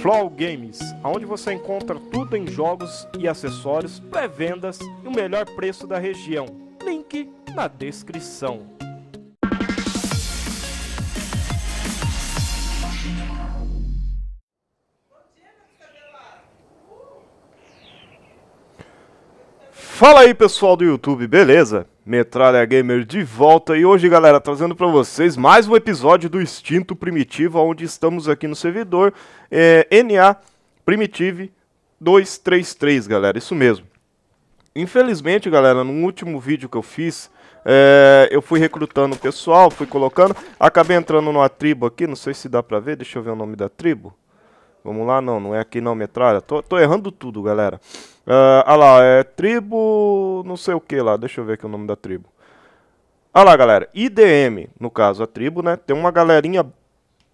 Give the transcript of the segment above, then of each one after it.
Flow Games, onde você encontra tudo em jogos e acessórios, pré-vendas e o melhor preço da região. Link na descrição. Fala aí pessoal do YouTube, beleza? Metralha Gamer de volta. E hoje galera trazendo para vocês mais um episódio do Instinto Primitivo onde estamos aqui no servidor é, NA Primitive 233 galera, isso mesmo. Infelizmente galera, no último vídeo que eu fiz é, eu fui recrutando o pessoal, fui colocando. Acabei entrando numa tribo aqui, não sei se dá pra ver, deixa eu ver o nome da tribo Vamos lá, não, não é aqui não, metralha. Tô, tô errando tudo, galera. Uh, ah lá, é tribo não sei o que lá, deixa eu ver aqui o nome da tribo. Ah lá, galera, IDM, no caso, a tribo, né? Tem uma galerinha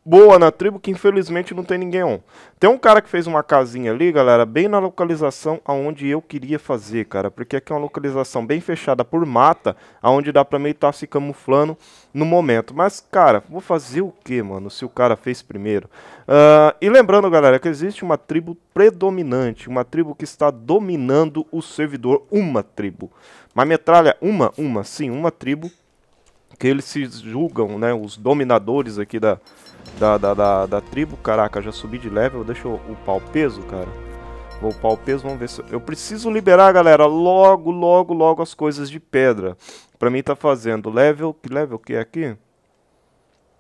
boa na tribo que infelizmente não tem ninguém on. Tem um cara que fez uma casinha ali, galera, bem na localização aonde eu queria fazer, cara, porque aqui é uma localização bem fechada por mata, aonde dá pra meio estar tá se camuflando no momento. Mas, cara, vou fazer o que, mano, se o cara fez primeiro? Uh, e lembrando, galera, que existe uma tribo predominante, uma tribo que está dominando o servidor, uma tribo. Mas metralha, uma, uma, sim, uma tribo que eles se julgam, né, os dominadores aqui da, da, da, da, da tribo. Caraca, já subi de level, deixa eu upar o peso, cara. Vou upar o peso, vamos ver se... Eu preciso liberar, galera, logo, logo, logo as coisas de pedra. Pra mim tá fazendo level... Que level que é aqui?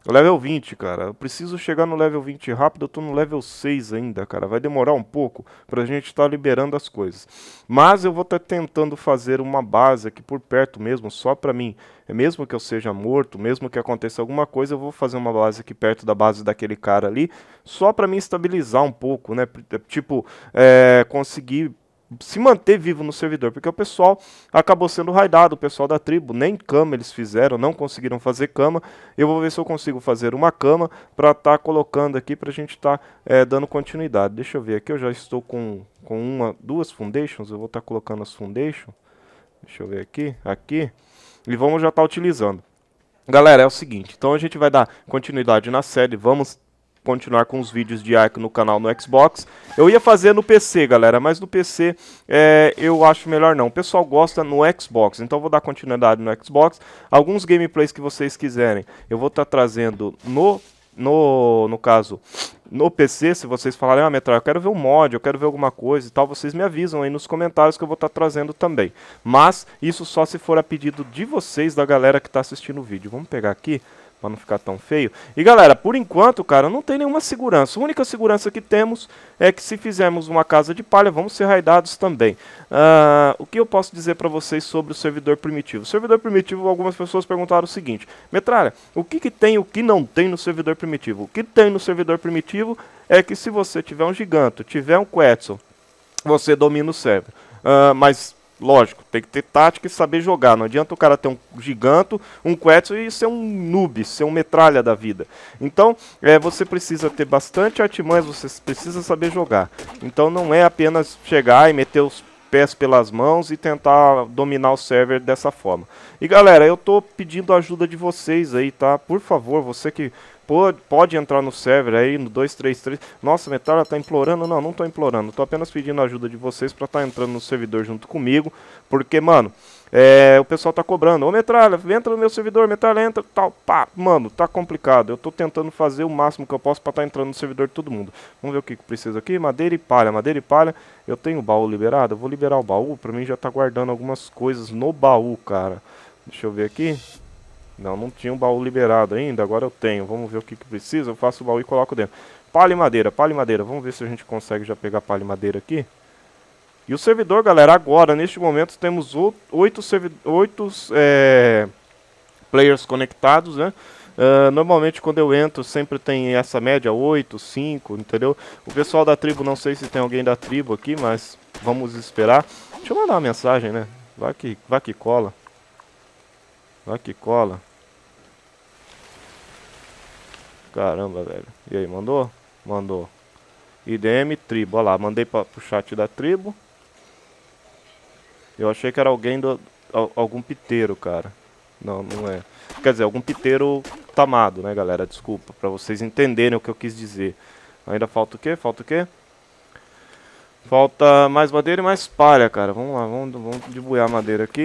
Level 20, cara. Eu preciso chegar no level 20 rápido, eu tô no level 6 ainda, cara. Vai demorar um pouco pra gente estar tá liberando as coisas. Mas eu vou estar tá tentando fazer uma base aqui por perto mesmo, só pra mim. É mesmo que eu seja morto, mesmo que aconteça alguma coisa, eu vou fazer uma base aqui perto da base daquele cara ali, só pra me estabilizar um pouco, né? Tipo, é, conseguir se manter vivo no servidor, porque o pessoal acabou sendo raidado, o pessoal da tribo, nem cama eles fizeram, não conseguiram fazer cama. Eu vou ver se eu consigo fazer uma cama para estar tá colocando aqui para a gente estar tá, é, dando continuidade. Deixa eu ver aqui, eu já estou com, com uma, duas foundations, eu vou estar tá colocando as foundations. Deixa eu ver aqui, aqui, e vamos já estar tá utilizando. Galera, é o seguinte, então a gente vai dar continuidade na série, vamos continuar com os vídeos de Ark no canal no Xbox. Eu ia fazer no PC, galera, mas no PC é, eu acho melhor não. O pessoal gosta no Xbox, então vou dar continuidade no Xbox. Alguns gameplays que vocês quiserem, eu vou estar tá trazendo no, no, no caso, no PC, se vocês falarem, ah, Metrô, eu quero ver um mod, eu quero ver alguma coisa e tal, vocês me avisam aí nos comentários que eu vou estar tá trazendo também. Mas isso só se for a pedido de vocês, da galera que está assistindo o vídeo. Vamos pegar aqui para não ficar tão feio. E galera, por enquanto, cara, não tem nenhuma segurança. A única segurança que temos é que se fizermos uma casa de palha, vamos ser raidados também. Uh, o que eu posso dizer para vocês sobre o servidor primitivo? O servidor primitivo, algumas pessoas perguntaram o seguinte, Metralha, o que, que tem e o que não tem no servidor primitivo? O que tem no servidor primitivo é que se você tiver um gigante, tiver um Quetzal, você domina o server. Uh, mas Lógico, tem que ter tática e saber jogar. Não adianta o cara ter um giganto, um Quetzal e ser um noob, ser um metralha da vida. Então, é, você precisa ter bastante artimanhas, você precisa saber jogar. Então não é apenas chegar e meter os pés pelas mãos e tentar dominar o server dessa forma. E galera, eu tô pedindo a ajuda de vocês aí, tá? Por favor, você que pode, pode entrar no server aí no 233. Nossa, Metralha tá implorando? Não, não tô implorando. Tô apenas pedindo a ajuda de vocês para estar tá entrando no servidor junto comigo, porque, mano, é, o pessoal tá cobrando. Ô, Metralha, entra no meu servidor, Metralha, entra, tal. Pá, mano, tá complicado. Eu tô tentando fazer o máximo que eu posso para estar tá entrando no servidor de todo mundo. Vamos ver o que, que precisa aqui. Madeira e palha, madeira e palha. Eu tenho o baú liberado, eu vou liberar o baú. Pra mim já tá guardando algumas coisas no baú, cara. Deixa eu ver aqui. Não, não tinha um baú liberado ainda, agora eu tenho. Vamos ver o que, que precisa, eu faço o baú e coloco dentro. Palha e madeira, palha e madeira. Vamos ver se a gente consegue já pegar palha e madeira aqui. E o servidor, galera, agora, neste momento, temos oito, oito é, players conectados, né? Uh, normalmente quando eu entro sempre tem essa média 8, 5, entendeu? O pessoal da tribo, não sei se tem alguém da tribo aqui, mas vamos esperar. Deixa eu mandar uma mensagem, né? Vai que, vai que cola. Vai que cola. Caramba, velho. E aí, mandou? Mandou. IDM tribo. Olha lá, mandei para o chat da tribo. Eu achei que era alguém do. Algum piteiro, cara. Não, não é. Quer dizer, algum piteiro tamado, né, galera? Desculpa, para vocês entenderem o que eu quis dizer. Ainda falta o quê? Falta o quê? Falta mais madeira e mais palha, cara. Vamos lá, vamos, vamos a madeira aqui.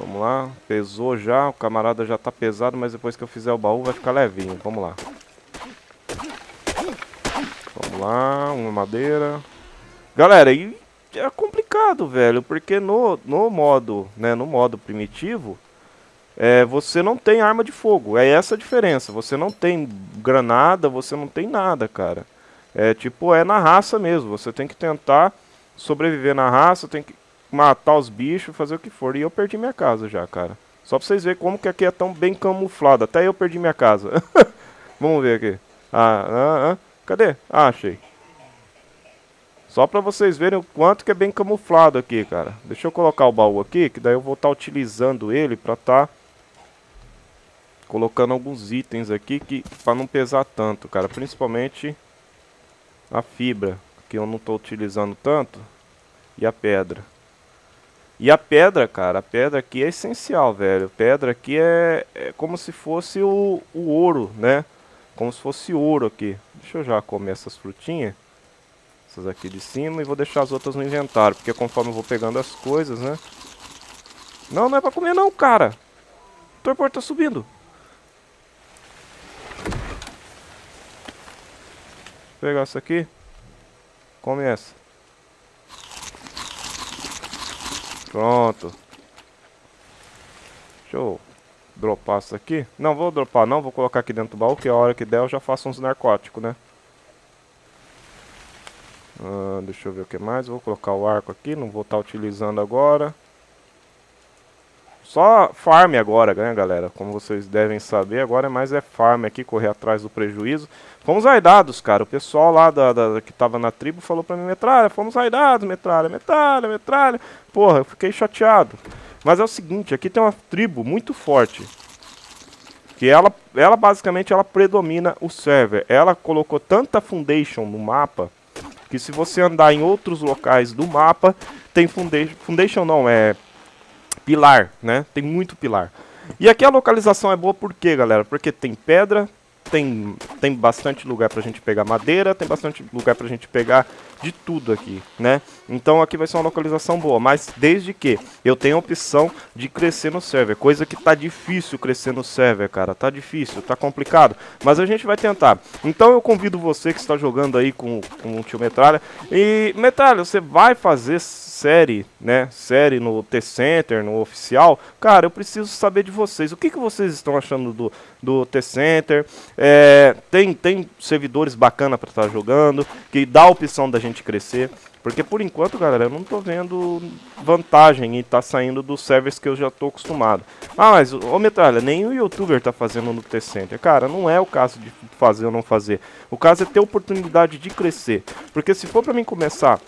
Vamos lá. Pesou já, o camarada já tá pesado, mas depois que eu fizer o baú vai ficar levinho. Vamos lá. Vamos lá, uma madeira. Galera, e é complicado, velho, porque no, no modo, né, no modo primitivo, é, você não tem arma de fogo. É essa a diferença. Você não tem granada, você não tem nada, cara. É tipo, é na raça mesmo. Você tem que tentar sobreviver na raça, tem que matar os bichos, fazer o que for. E eu perdi minha casa já, cara. Só pra vocês verem como que aqui é tão bem camuflado. Até eu perdi minha casa. Vamos ver aqui. Ah, ah, ah. Cadê? Ah, achei. Só pra vocês verem o quanto que é bem camuflado aqui, cara. Deixa eu colocar o baú aqui, que daí eu vou estar tá utilizando ele pra. Tá colocando alguns itens aqui que para não pesar tanto, cara. Principalmente a fibra, que eu não estou utilizando tanto, e a pedra. E a pedra, cara, a pedra aqui é essencial, velho. Pedra aqui é, é como se fosse o, o ouro, né? Como se fosse ouro aqui. Deixa eu já comer essas frutinhas. Essas aqui de cima e vou deixar as outras no inventário, porque conforme eu vou pegando as coisas, né? Não, não é pra comer não, cara. O torpor tá subindo. pegar essa aqui. Come essa. Pronto. Deixa eu dropar isso aqui. Não, vou dropar não, vou colocar aqui dentro do baú, que a hora que der eu já faço uns narcóticos, né? Ah, deixa eu ver o que mais. Vou colocar o arco aqui, não vou estar tá utilizando agora. Só farm agora, né, galera? Como vocês devem saber, agora é mais é farm aqui, correr atrás do prejuízo. Fomos raidados, cara. O pessoal lá da, da, que tava na tribo falou pra mim, metralha, fomos raidados, metralha, metralha, metralha. Porra, eu fiquei chateado. Mas é o seguinte, aqui tem uma tribo muito forte. Que ela, ela basicamente, ela predomina o server. Ela colocou tanta foundation no mapa, que se você andar em outros locais do mapa, tem foundation, foundation não, é pilar, né? Tem muito pilar. E aqui a localização é boa por quê, galera? Porque tem pedra, tem, tem bastante lugar pra gente pegar madeira, tem bastante lugar pra gente pegar de tudo aqui, né? Então aqui vai ser uma localização boa, mas desde que eu tenha a opção de crescer no server, coisa que tá difícil crescer no server, cara, tá difícil, tá complicado, mas a gente vai tentar. Então eu convido você que está jogando aí com, com o tio Metralha, e Metralha, você vai fazer série, né, série no T-Center, no oficial, cara, eu preciso saber de vocês. O que, que vocês estão achando do, do T-Center? É, tem, tem servidores bacana para estar tá jogando, que dá a opção da gente crescer. Porque por enquanto, galera, eu não tô vendo vantagem em estar tá saindo dos servers que eu já tô acostumado. Ah, mas, ô Metralha, nem o youtuber tá fazendo no T-Center. Cara, não é o caso de fazer ou não fazer. O caso é ter oportunidade de crescer. Porque se for pra mim começar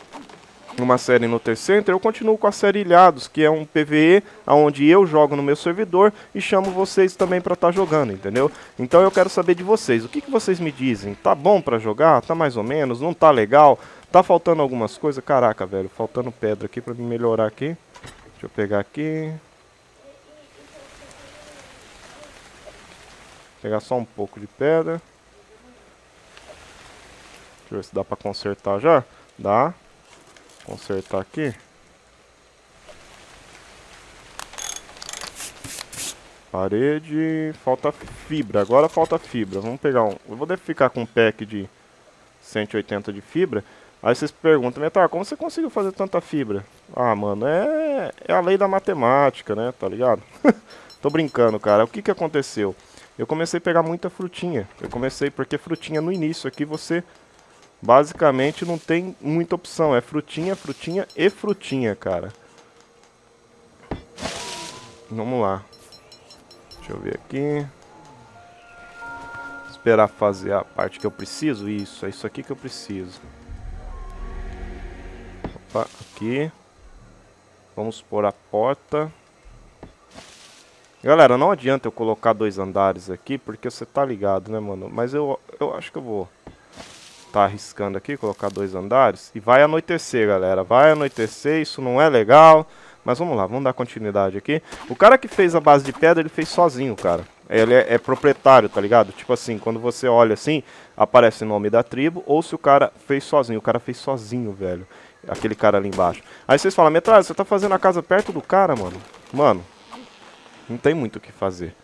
uma série no T-Center, eu continuo com a série Ilhados, que é um PVE onde eu jogo no meu servidor e chamo vocês também para estar tá jogando, entendeu? Então eu quero saber de vocês, o que, que vocês me dizem? Tá bom para jogar? Tá mais ou menos? Não tá legal? Tá faltando algumas coisas? Caraca, velho, faltando pedra aqui para me melhorar aqui. Deixa eu pegar aqui. Pegar só um pouco de pedra. Deixa eu ver se dá para consertar já. Dá. Consertar aqui. Parede, falta fibra. Agora falta fibra. Vamos pegar um. Eu vou ficar com um pack de 180 de fibra. Aí vocês perguntam, Metar, como você conseguiu fazer tanta fibra? Ah, mano, é, é a lei da matemática, né? Tá ligado? Tô brincando, cara. O que que aconteceu? Eu comecei a pegar muita frutinha. Eu comecei porque frutinha no início aqui você Basicamente não tem muita opção, é frutinha, frutinha e frutinha, cara. Vamos lá. Deixa eu ver aqui. Esperar fazer a parte que eu preciso. Isso, é isso aqui que eu preciso. Opa, aqui. Vamos pôr a porta. Galera, não adianta eu colocar dois andares aqui, porque você tá ligado, né, mano? Mas eu, eu acho que eu vou tá arriscando aqui, colocar dois andares. E vai anoitecer, galera. Vai anoitecer, isso não é legal. Mas vamos lá, vamos dar continuidade aqui. O cara que fez a base de pedra, ele fez sozinho, cara. Ele é, é, proprietário, tá ligado? Tipo assim, quando você olha assim, aparece o nome da tribo, ou se o cara fez sozinho. O cara fez sozinho, velho. Aquele cara ali embaixo. Aí vocês falam, Metralha, você tá fazendo a casa perto do cara, mano? Mano, não tem muito o que fazer.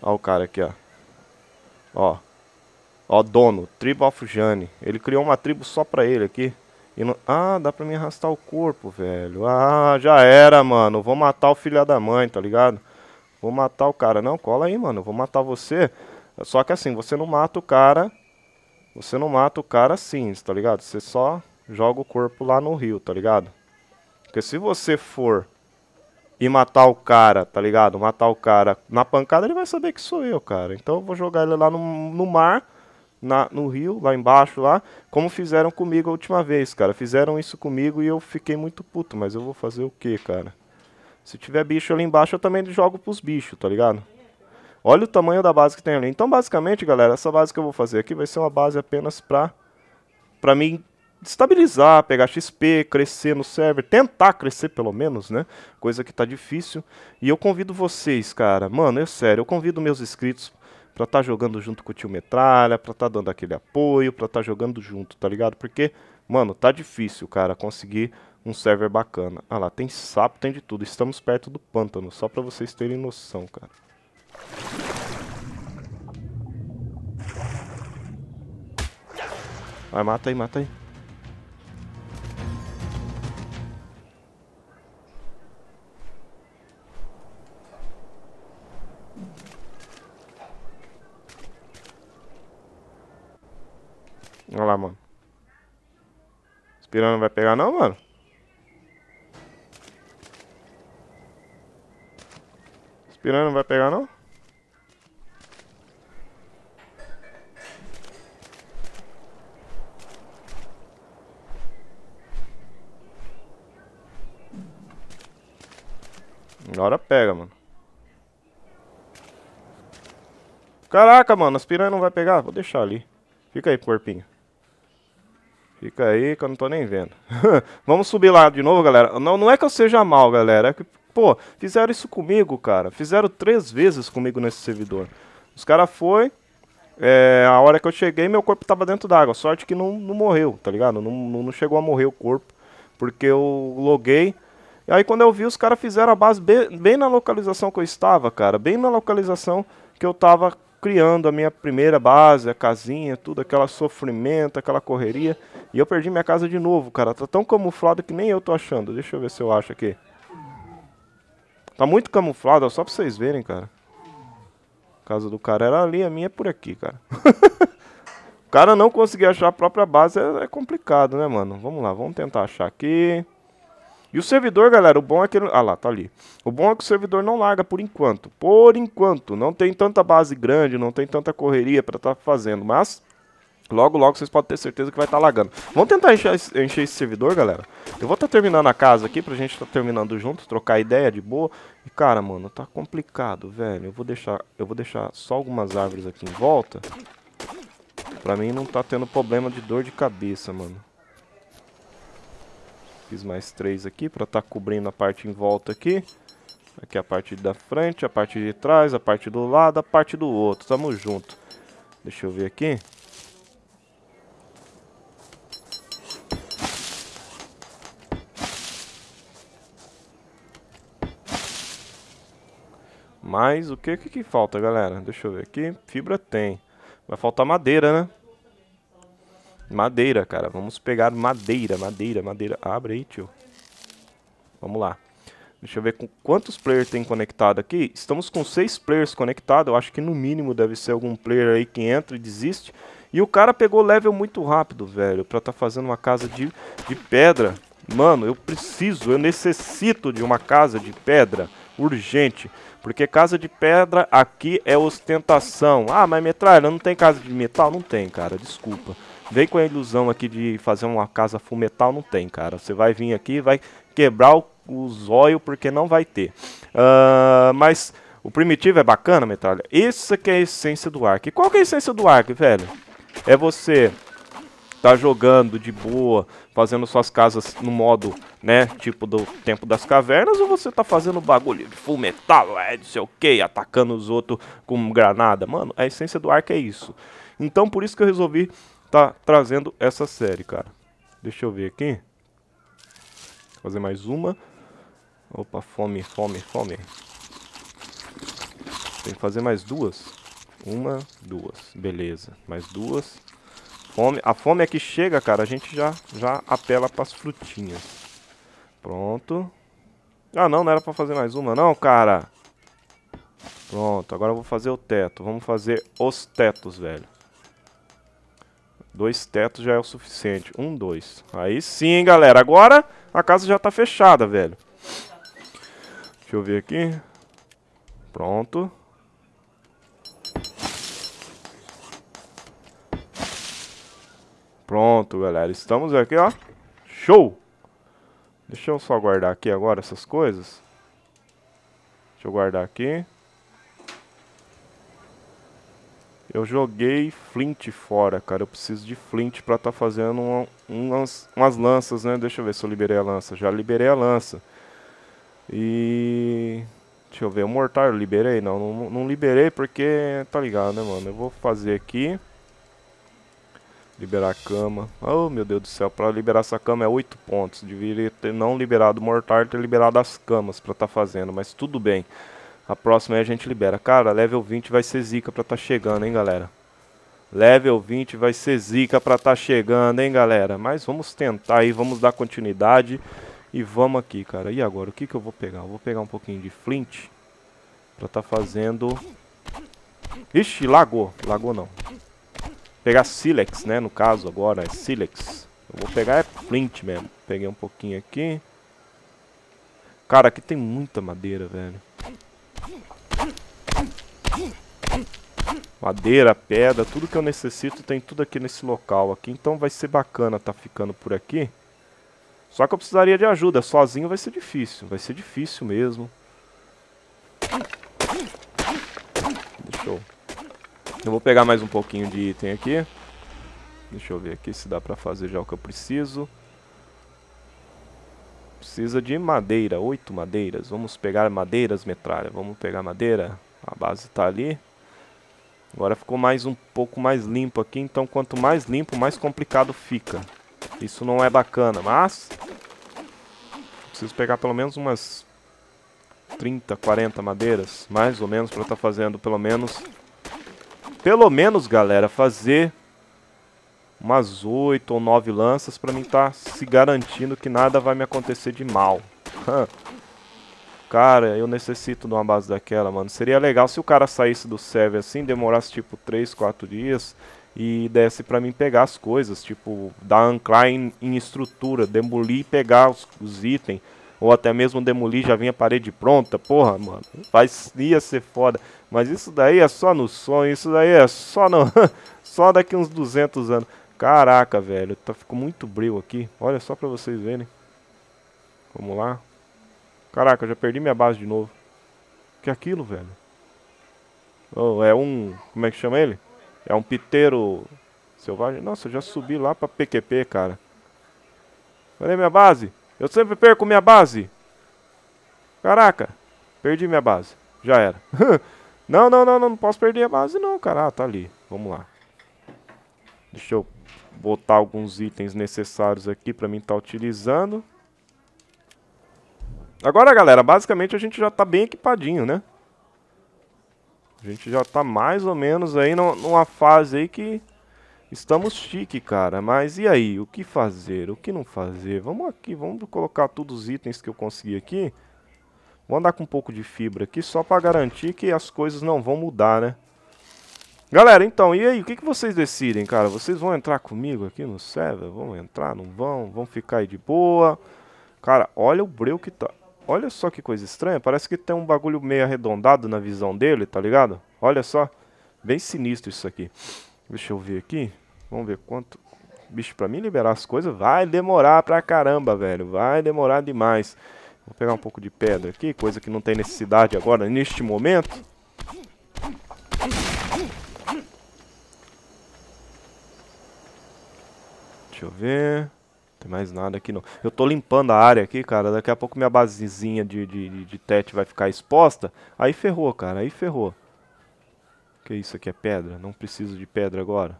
Ó o cara aqui, ó. Ó. Ó, dono, Tribo of Jane. Ele criou uma tribo só pra ele aqui. Não... Ah, dá pra me arrastar o corpo, velho. Ah, já era, mano. Vou matar o filho da mãe, tá ligado? Vou matar o cara. Não, cola aí, mano. Vou matar você. Só que assim, você não mata o cara. Você não mata o cara assim, tá ligado? Você só joga o corpo lá no rio, tá ligado? Porque se você for e matar o cara, tá ligado? Matar o cara na pancada, ele vai saber que sou eu, cara. Então eu vou jogar ele lá no, no mar, na, no rio, lá embaixo, lá, como fizeram comigo a última vez, cara. Fizeram isso comigo e eu fiquei muito puto, mas eu vou fazer o que, cara? Se tiver bicho ali embaixo, eu também jogo pros bichos, tá ligado? Olha o tamanho da base que tem ali. Então, basicamente, galera, essa base que eu vou fazer aqui vai ser uma base apenas pra, pra mim estabilizar, pegar XP, crescer no server, tentar crescer pelo menos, né? Coisa que tá difícil. E eu convido vocês, cara, mano, é sério, eu convido meus inscritos pra estar tá jogando junto com o tio Metralha, pra estar tá dando aquele apoio, pra estar tá jogando junto, tá ligado? Porque, mano, tá difícil, cara, conseguir um server bacana. Ah lá, tem sapo, tem de tudo. Estamos perto do pântano, só pra vocês terem noção, cara. Vai, mata aí, mata aí. Olha lá, mano. Espirando não vai pegar não, mano? Espirando não vai pegar não? Agora pega, mano. Caraca, mano, as piranha não vai pegar. Vou deixar ali. Fica aí, corpinho. Fica aí que eu não tô nem vendo. Vamos subir lá de novo, galera. Não, não é que eu seja mal, galera. É que, pô, fizeram isso comigo, cara. Fizeram três vezes comigo nesse servidor. Os caras foi. É, a hora que eu cheguei, meu corpo tava dentro d'água. Sorte que não, não morreu, tá ligado? Não, não, não chegou a morrer o corpo. Porque eu loguei. E aí quando eu vi, os caras fizeram a base bem, bem na localização que eu estava, cara. Bem na localização que eu tava criando a minha primeira base, a casinha, tudo, aquela sofrimento, aquela correria. E eu perdi minha casa de novo, cara. Tá tão camuflado que nem eu tô achando. Deixa eu ver se eu acho aqui. Tá muito camuflado, só pra vocês verem, cara. A casa do cara era ali, a minha é por aqui, cara. o cara não conseguir achar a própria base é, é complicado, né, mano? Vamos lá, vamos tentar achar aqui. E o servidor, galera, o bom é que ele... Ah lá, tá ali. O bom é que o servidor não larga por enquanto. Por enquanto. Não tem tanta base grande, não tem tanta correria para estar tá fazendo. Mas, logo, logo, vocês podem ter certeza que vai estar tá lagando. Vamos tentar encher, encher, esse servidor, galera. Eu vou estar tá terminando a casa aqui pra gente estar tá terminando junto, trocar ideia de boa. E, cara, mano, tá complicado, velho. Eu vou deixar, eu vou deixar só algumas árvores aqui em volta. Pra mim não tá tendo problema de dor de cabeça, mano. Fiz mais três aqui para estar tá cobrindo a parte em volta aqui. Aqui a parte da frente, a parte de trás, a parte do lado, a parte do outro. Tamo junto. Deixa eu ver aqui. Mas o que, que que falta, galera? Deixa eu ver aqui. Fibra tem. Vai faltar madeira, né? Madeira, cara. Vamos pegar madeira, madeira, madeira. Abre aí, tio. Vamos lá. Deixa eu ver com quantos players tem conectado aqui. Estamos com seis players conectados. Eu acho que no mínimo deve ser algum player aí que entra e desiste. E o cara pegou level muito rápido, velho. Pra tá fazendo uma casa de, de pedra. Mano, eu preciso, eu necessito de uma casa de pedra. Urgente. Porque casa de pedra aqui é ostentação. Ah, mas metralha, não tem casa de metal? Não tem, cara. Desculpa. Vem com a ilusão aqui de fazer uma casa full metal, não tem, cara. Você vai vir aqui vai quebrar o, o zóio porque não vai ter. Uh, mas o primitivo é bacana, Metralha. Isso que é a essência do Ark. Qual que é a essência do Ark, velho? É você tá jogando de boa, fazendo suas casas no modo, né, tipo do tempo das cavernas, ou você tá fazendo bagulho de full metal, é, não sei o que, atacando os outros com granada? Mano, a essência do Ark é isso. Então por isso que eu resolvi tá trazendo essa série, cara. Deixa eu ver aqui. Fazer mais uma. Opa, fome, fome, fome. Tem que fazer mais duas. Uma, duas. Beleza. Mais duas. Fome. A fome é que chega, cara. A gente já, já apela pras frutinhas. Pronto. Ah, não. Não era pra fazer mais uma, não, cara. Pronto. Agora eu vou fazer o teto. Vamos fazer os tetos, velho. Dois tetos já é o suficiente. Um, dois. Aí sim, galera. Agora a casa já tá fechada, velho. Deixa eu ver aqui. Pronto. Pronto, galera. Estamos aqui, ó. Show! Deixa eu só guardar aqui agora essas coisas. Deixa eu guardar aqui. Eu joguei flint fora, cara. Eu preciso de flint pra tá fazendo uma, umas, umas lanças, né? Deixa eu ver se eu liberei a lança. Já liberei a lança. E... Deixa eu ver, o mortar eu liberei? Não, não, não liberei porque... Tá ligado, né, mano? Eu vou fazer aqui. Liberar a cama. Oh, meu Deus do céu. Pra liberar essa cama é 8 pontos. Deveria ter não liberado o mortar, ter liberado as camas pra tá fazendo. Mas tudo bem. A próxima aí a gente libera. Cara, level 20 vai ser zica pra tá chegando, hein, galera. Level 20 vai ser zica pra tá chegando, hein, galera. Mas vamos tentar aí, vamos dar continuidade. E vamos aqui, cara. E agora, o que que eu vou pegar? Eu vou pegar um pouquinho de flint. Pra tá fazendo... Ixi, lagou. Lagou não. Pegar silex, né, no caso agora, é silex. Eu vou pegar é flint mesmo. Peguei um pouquinho aqui. Cara, aqui tem muita madeira, velho. Madeira, pedra, tudo que eu necessito tem tudo aqui nesse local aqui. Então vai ser bacana tá ficando por aqui. Só que eu precisaria de ajuda. Sozinho vai ser difícil. Vai ser difícil mesmo. Deixa eu... Eu vou pegar mais um pouquinho de item aqui. Deixa eu ver aqui se dá pra fazer já o que eu preciso. Precisa de madeira, oito madeiras. Vamos pegar madeiras, metralha. Vamos pegar madeira. A base tá ali. Agora ficou mais um pouco mais limpo aqui. Então quanto mais limpo, mais complicado fica. Isso não é bacana, mas... Preciso pegar pelo menos umas 30, 40 madeiras. Mais ou menos para estar tá fazendo pelo menos... Pelo menos, galera, fazer umas 8 ou 9 lanças para mim estar tá se garantindo que nada vai me acontecer de mal. cara, eu necessito de uma base daquela, mano. Seria legal se o cara saísse do server assim, demorasse tipo 3, 4 dias e desse para mim pegar as coisas, tipo, dar anclar em, em estrutura, demolir e pegar os, os, itens, ou até mesmo demolir já vinha a parede pronta, porra, mano, vai, ia ser foda. Mas isso daí é só no sonho, isso daí é só no, só daqui uns 200 anos. Caraca, velho, tá, ficou muito bril aqui. Olha só pra vocês verem. Vamos lá. Caraca, já perdi minha base de novo. Que é aquilo, velho? Oh, é um... Como é que chama ele? É um piteiro selvagem. Nossa, eu já subi lá pra PQP, cara. Cadê minha base? Eu sempre perco minha base. Caraca. Perdi minha base. Já era. não, não, não, não, não posso perder a base não, cara. Ah, tá ali. Vamos lá. Deixa eu botar alguns itens necessários aqui para mim estar tá utilizando. Agora, galera, basicamente a gente já está bem equipadinho, né? A gente já está mais ou menos aí numa fase aí que estamos chique, cara. Mas e aí? O que fazer? O que não fazer? Vamos aqui, vamos colocar todos os itens que eu consegui aqui. Vou andar com um pouco de fibra aqui só para garantir que as coisas não vão mudar, né? Galera, então, e aí? O que, que vocês decidem, cara? Vocês vão entrar comigo aqui no server? Vão entrar? Não vão? Vão ficar aí de boa? Cara, olha o breu que tá... Olha só que coisa estranha. Parece que tem um bagulho meio arredondado na visão dele, tá ligado? Olha só. Bem sinistro isso aqui. Deixa eu ver aqui. Vamos ver quanto... Bicho, pra mim liberar as coisas vai demorar pra caramba, velho. Vai demorar demais. Vou pegar um pouco de pedra aqui, coisa que não tem necessidade agora, neste momento. Eu ver. Tem mais nada aqui não. Eu tô limpando a área aqui, cara. Daqui a pouco minha basezinha de, de, de, tete vai ficar exposta. Aí ferrou, cara. Aí ferrou. Que isso aqui é pedra? Não preciso de pedra agora.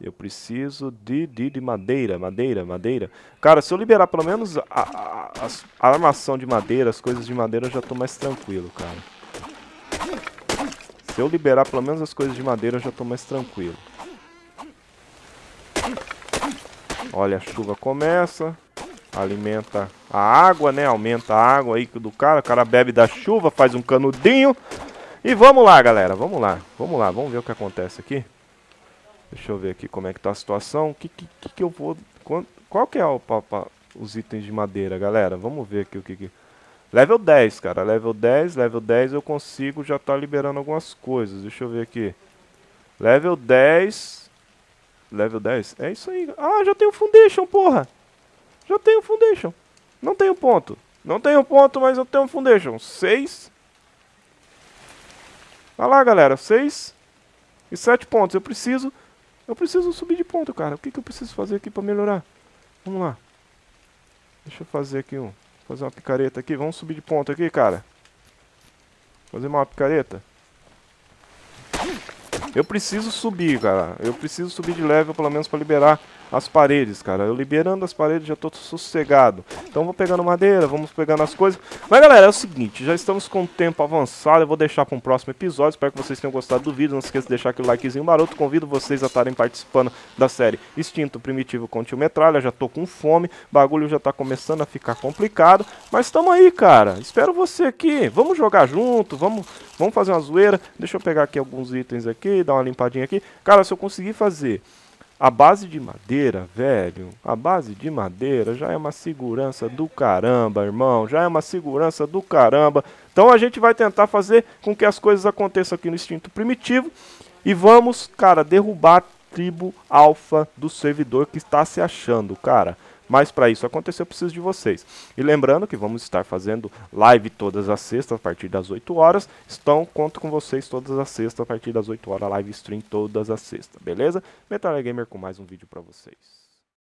Eu preciso de, de, de madeira, madeira, madeira. Cara, se eu liberar pelo menos a, a, a armação de madeira, as coisas de madeira, eu já tô mais tranquilo, cara. Se eu liberar pelo menos as coisas de madeira, eu já tô mais tranquilo. Olha, a chuva começa. Alimenta a água, né? Aumenta a água aí do cara. O cara bebe da chuva, faz um canudinho. E vamos lá, galera. Vamos lá. Vamos lá. Vamos ver o que acontece aqui. Deixa eu ver aqui como é que tá a situação. O que, que, que eu vou... Qual que é o, os itens de madeira, galera? Vamos ver aqui o que... que... Level 10, cara. Level 10, level 10 eu consigo já tá liberando algumas coisas. Deixa eu ver aqui. Level 10... Level 10? É isso aí. Ah, já tenho Foundation, porra. Já tenho Foundation. Não tenho ponto. Não tenho ponto, mas eu tenho Foundation. 6. Olha lá, galera. 6 e 7 pontos. Eu preciso... Eu preciso subir de ponto, cara. O que, que eu preciso fazer aqui pra melhorar? Vamos lá. Deixa eu fazer aqui um... Fazer uma picareta aqui. Vamos subir de ponto aqui, cara. Fazer uma picareta. Eu preciso subir, cara. Eu preciso subir de level pelo menos para liberar as paredes, cara. Eu liberando as paredes já tô sossegado. Então vou pegando madeira, vamos pegando as coisas. Mas galera, é o seguinte, já estamos com o tempo avançado. Eu vou deixar para um próximo episódio. Espero que vocês tenham gostado do vídeo. Não se esqueça de deixar aquele likezinho maroto. Convido vocês a estarem participando da série Instinto Primitivo com Tio Metralha. Já tô com fome. O bagulho já tá começando a ficar complicado. Mas estamos aí, cara. Espero você aqui. Vamos jogar junto. Vamos, vamos fazer uma zoeira. Deixa eu pegar aqui alguns itens aqui, dar uma limpadinha aqui. Cara, se eu conseguir fazer a base de madeira, velho, a base de madeira já é uma segurança do caramba, irmão. Já é uma segurança do caramba. Então a gente vai tentar fazer com que as coisas aconteçam aqui no instinto primitivo. E vamos, cara, derrubar a tribo alfa do servidor que está se achando, cara. Mas para isso acontecer, eu preciso de vocês. E lembrando que vamos estar fazendo live todas as sextas a partir das 8 horas. Então, conto com vocês todas as sextas a partir das 8 horas, live stream todas as sextas, beleza? Metal Gamer com mais um vídeo para vocês.